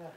Yeah.